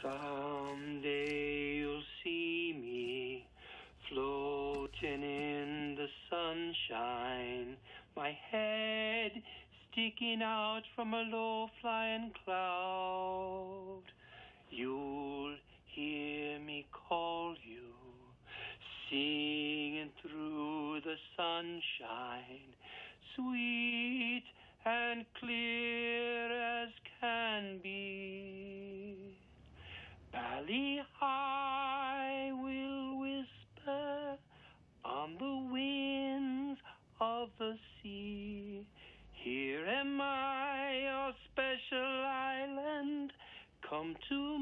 Someday you'll see me floating in the sunshine, my head sticking out from a low flying cloud. You'll hear me call you, singing through the sunshine, sweet Bali I will whisper on the winds of the sea. Here am I, your special island, come to